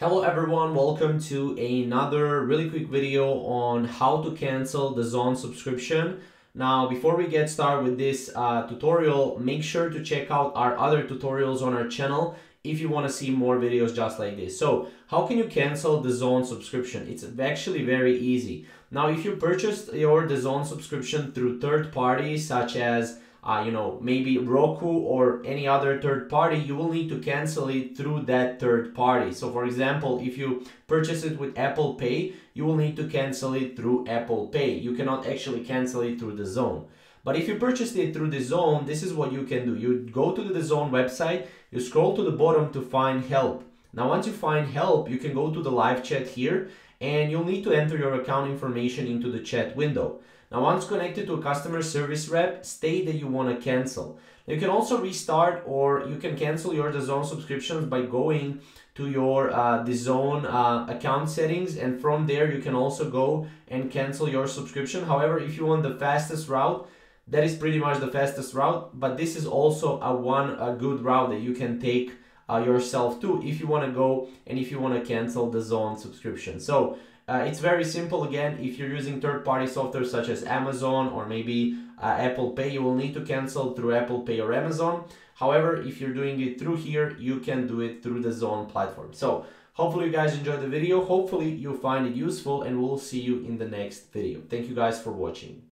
Hello everyone, welcome to another really quick video on how to cancel DAZN subscription. Now, before we get started with this uh, tutorial, make sure to check out our other tutorials on our channel if you want to see more videos just like this. So, how can you cancel DAZN subscription? It's actually very easy. Now, if you purchased your DAZN subscription through third parties such as uh, you know, maybe Roku or any other third party, you will need to cancel it through that third party. So for example, if you purchase it with Apple Pay, you will need to cancel it through Apple Pay. You cannot actually cancel it through DAZN. But if you purchased it through DAZN, this is what you can do. You go to DAZN website, you scroll to the bottom to find help. Now, once you find help, you can go to the live chat here and you'll need to enter your account information into the chat window. Now once connected to a customer service rep, state that you want to cancel. You can also restart or you can cancel your DAZN subscriptions by going to your uh, DAZN uh, account settings and from there you can also go and cancel your subscription. However, if you want the fastest route, that is pretty much the fastest route, but this is also a one a good route that you can take uh, yourself too if you want to go and if you want to cancel DAZN subscription. So uh, it's very simple again. If you're using third-party software such as Amazon or maybe uh, Apple Pay, you will need to cancel through Apple Pay or Amazon. However, if you're doing it through here, you can do it through DAZN platform. So hopefully you guys enjoyed the video. Hopefully you find it useful and we'll see you in the next video. Thank you guys for watching.